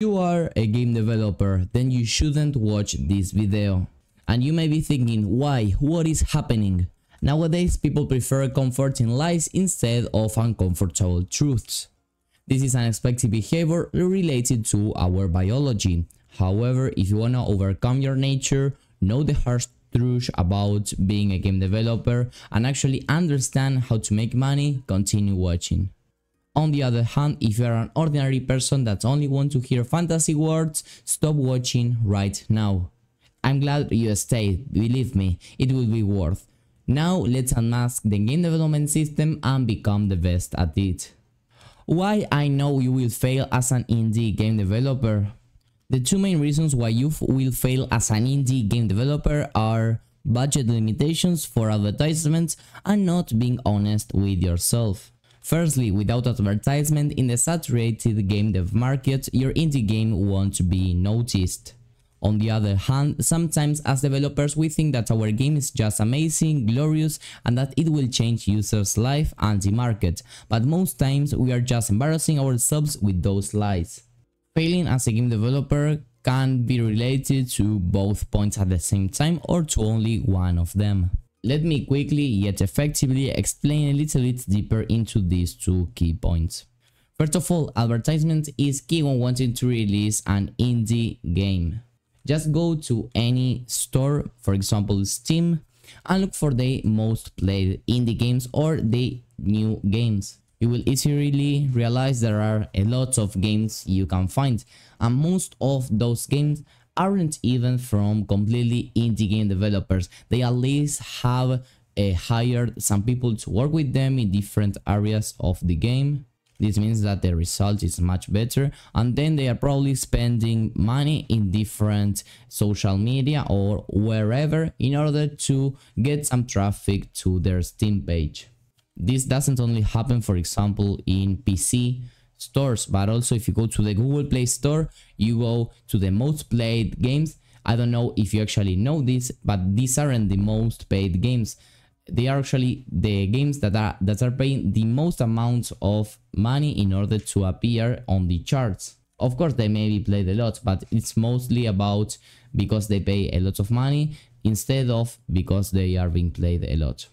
you are a game developer, then you shouldn't watch this video. And you may be thinking, why? What is happening? Nowadays, people prefer comforting lies instead of uncomfortable truths. This is an expected behavior related to our biology. However, if you wanna overcome your nature, know the harsh truth about being a game developer, and actually understand how to make money, continue watching. On the other hand, if you are an ordinary person that only wants to hear fantasy words, stop watching right now. I'm glad you stayed, believe me, it will be worth. Now let's unmask the game development system and become the best at it. Why I know you will fail as an indie game developer? The two main reasons why you will fail as an indie game developer are budget limitations for advertisements and not being honest with yourself. Firstly, without advertisement in the saturated game dev market, your indie game won't be noticed. On the other hand, sometimes as developers we think that our game is just amazing, glorious and that it will change users' life and the market, but most times we are just embarrassing ourselves with those lies. Failing as a game developer can be related to both points at the same time or to only one of them. Let me quickly yet effectively explain a little bit deeper into these two key points. First of all, advertisement is key when wanting to release an indie game. Just go to any store, for example Steam, and look for the most played indie games or the new games. You will easily realize there are a lot of games you can find and most of those games aren't even from completely indie game developers. They at least have uh, hired some people to work with them in different areas of the game. This means that the result is much better and then they are probably spending money in different social media or wherever in order to get some traffic to their Steam page. This doesn't only happen for example in PC stores but also if you go to the google play store you go to the most played games. I don't know if you actually know this but these aren't the most paid games. They are actually the games that are that are paying the most amount of money in order to appear on the charts. Of course they may be played a lot but it's mostly about because they pay a lot of money instead of because they are being played a lot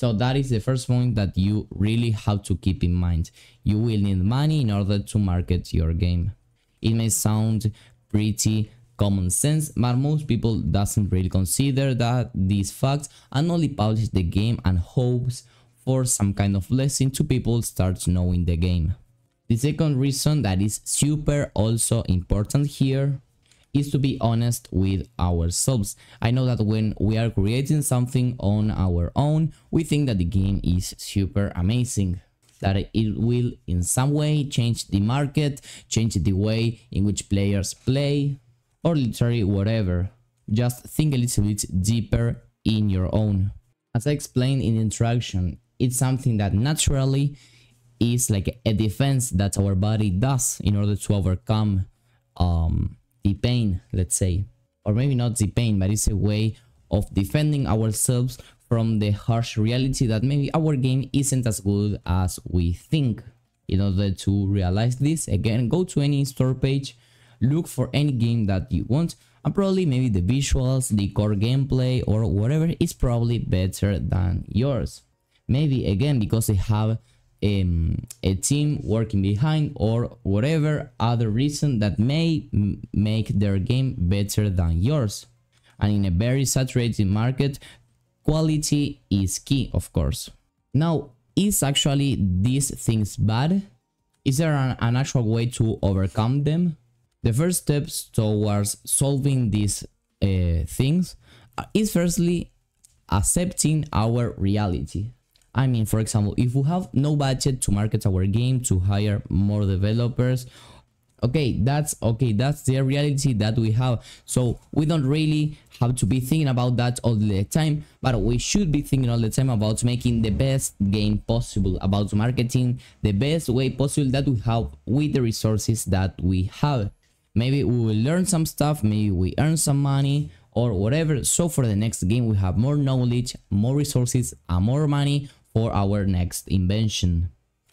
so that is the first point that you really have to keep in mind. You will need money in order to market your game. It may sound pretty common sense, but most people doesn't really consider that these facts and only publish the game and hopes for some kind of blessing to people start knowing the game. The second reason that is super also important here is to be honest with ourselves. I know that when we are creating something on our own, we think that the game is super amazing that it will in some way change the market, change the way in which players play, or literally whatever. Just think a little bit deeper in your own. As I explained in the introduction, it's something that naturally is like a defense that our body does in order to overcome um, the pain, let's say. Or maybe not the pain, but it's a way of defending ourselves from the harsh reality that maybe our game isn't as good as we think. In order to realize this, again, go to any store page, look for any game that you want, and probably maybe the visuals, the core gameplay, or whatever is probably better than yours. Maybe again, because they have um, a team working behind or whatever other reason that may make their game better than yours. And in a very saturated market, quality is key, of course. Now, is actually these things bad? Is there an, an actual way to overcome them? The first steps towards solving these uh, things is firstly accepting our reality. I mean, for example, if we have no budget to market our game, to hire more developers, okay, that's okay, that's the reality that we have. So we don't really have to be thinking about that all the time, but we should be thinking all the time about making the best game possible, about marketing the best way possible that we have with the resources that we have. Maybe we will learn some stuff, maybe we earn some money, or whatever so for the next game we have more knowledge more resources and more money for our next invention.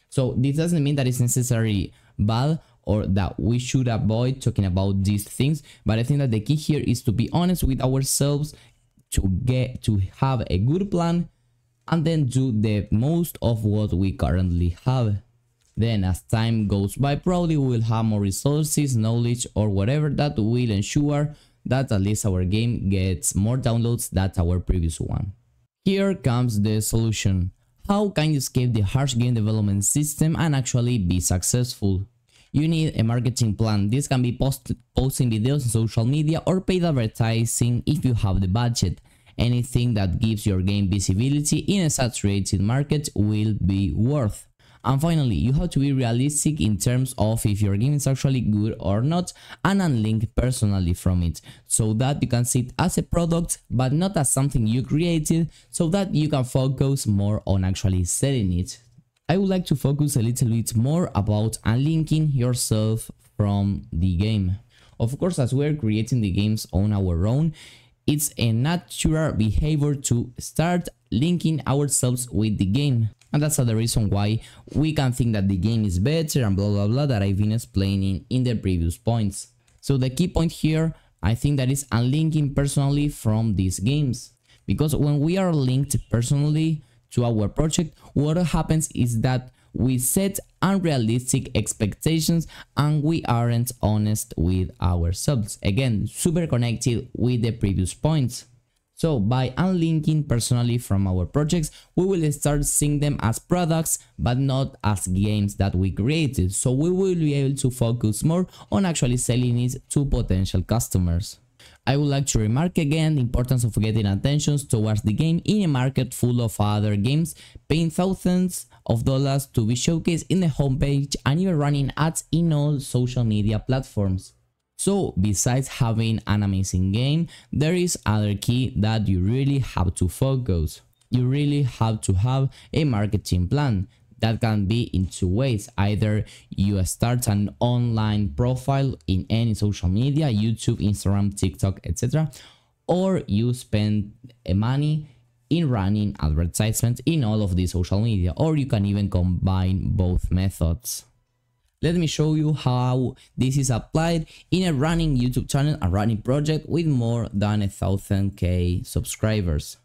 So this doesn't mean that it's necessarily bad or that we should avoid talking about these things but i think that the key here is to be honest with ourselves to get to have a good plan and then do the most of what we currently have. Then as time goes by probably we will have more resources knowledge or whatever that will ensure that at least our game gets more downloads than our previous one. Here comes the solution how can you escape the harsh game development system and actually be successful? You need a marketing plan. This can be post posting videos on social media or paid advertising if you have the budget. Anything that gives your game visibility in a saturated market will be worth. And finally, you have to be realistic in terms of if your game is actually good or not and unlink personally from it so that you can see it as a product but not as something you created so that you can focus more on actually selling it. I would like to focus a little bit more about unlinking yourself from the game. Of course, as we're creating the games on our own, it's a natural behavior to start linking ourselves with the game. And that's the reason why we can think that the game is better and blah blah blah that I've been explaining in the previous points. So the key point here, I think that is unlinking personally from these games. Because when we are linked personally to our project, what happens is that we set unrealistic expectations and we aren't honest with ourselves. Again, super connected with the previous points. So by unlinking personally from our projects, we will start seeing them as products, but not as games that we created. So we will be able to focus more on actually selling it to potential customers. I would like to remark again the importance of getting attention towards the game in a market full of other games, paying thousands of dollars to be showcased in the homepage and even running ads in all social media platforms. So besides having an amazing game, there is other key that you really have to focus. You really have to have a marketing plan that can be in two ways. Either you start an online profile in any social media, YouTube, Instagram, TikTok, etc. Or you spend money in running advertisements in all of these social media. Or you can even combine both methods. Let me show you how this is applied in a running YouTube channel, a running project with more than a thousand K subscribers.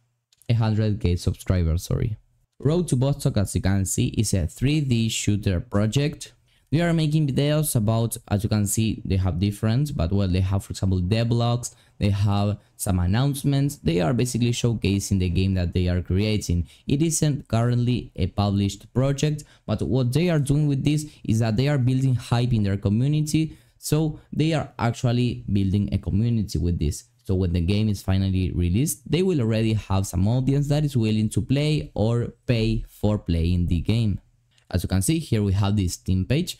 A hundred K subscribers, sorry. Road to Vostok, as you can see, is a 3D shooter project we are making videos about, as you can see, they have different, but well, they have, for example, devlogs, they have some announcements, they are basically showcasing the game that they are creating. It isn't currently a published project, but what they are doing with this is that they are building hype in their community, so they are actually building a community with this. So when the game is finally released, they will already have some audience that is willing to play or pay for playing the game. As you can see here we have this Steam page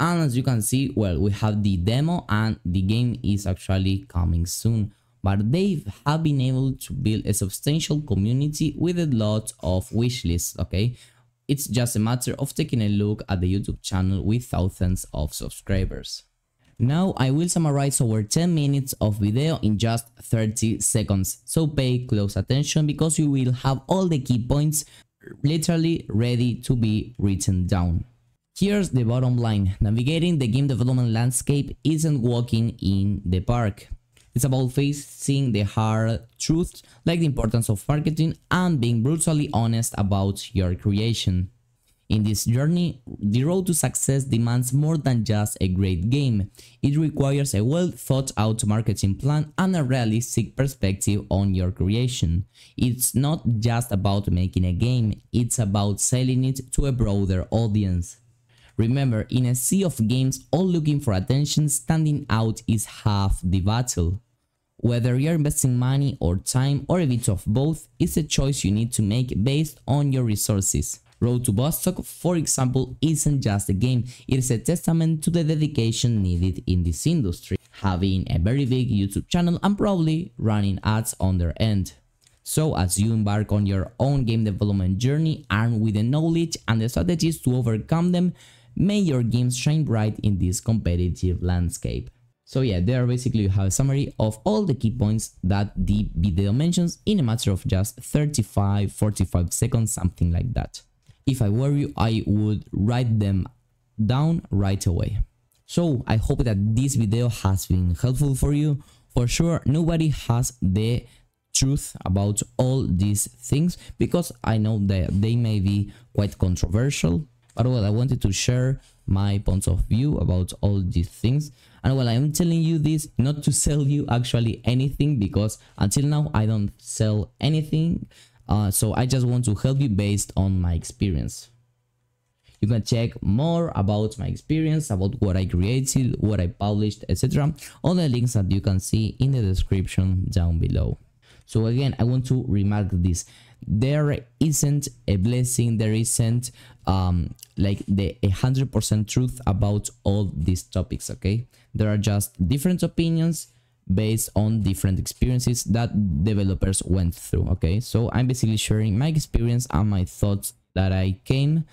and as you can see well we have the demo and the game is actually coming soon. But they have been able to build a substantial community with a lot of wish lists okay? It's just a matter of taking a look at the youtube channel with thousands of subscribers. Now I will summarize over 10 minutes of video in just 30 seconds, so pay close attention because you will have all the key points literally ready to be written down. Here's the bottom line, navigating the game development landscape isn't walking in the park. It's about facing the hard truths like the importance of marketing and being brutally honest about your creation. In this journey, the road to success demands more than just a great game. It requires a well thought out marketing plan and a realistic perspective on your creation. It's not just about making a game, it's about selling it to a broader audience. Remember, in a sea of games all looking for attention, standing out is half the battle. Whether you're investing money or time or a bit of both, it's a choice you need to make based on your resources. Road to Vostok, for example, isn't just a game, it is a testament to the dedication needed in this industry, having a very big YouTube channel and probably running ads on their end. So as you embark on your own game development journey, armed with the knowledge and the strategies to overcome them, may your games shine bright in this competitive landscape. So yeah, there basically you have a summary of all the key points that the video mentions in a matter of just 35-45 seconds, something like that if I were you, I would write them down right away. So I hope that this video has been helpful for you. For sure, nobody has the truth about all these things because I know that they may be quite controversial. Well, I wanted to share my points of view about all these things. And while I'm telling you this not to sell you actually anything because until now I don't sell anything. Uh, so I just want to help you based on my experience. You can check more about my experience, about what I created, what I published, etc. All the links that you can see in the description down below. So again, I want to remark this. There isn't a blessing, there isn't um, like the 100% truth about all these topics, okay? There are just different opinions based on different experiences that developers went through, okay? So I'm basically sharing my experience and my thoughts that I came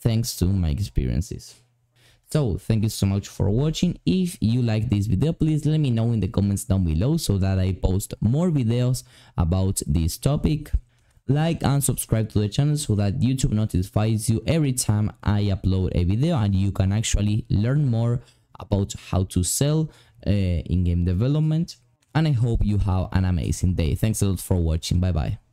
thanks to my experiences. So thank you so much for watching. If you like this video, please let me know in the comments down below so that I post more videos about this topic. Like and subscribe to the channel so that YouTube notifies you every time I upload a video and you can actually learn more about how to sell uh, in game development. And I hope you have an amazing day. Thanks a lot for watching. Bye bye.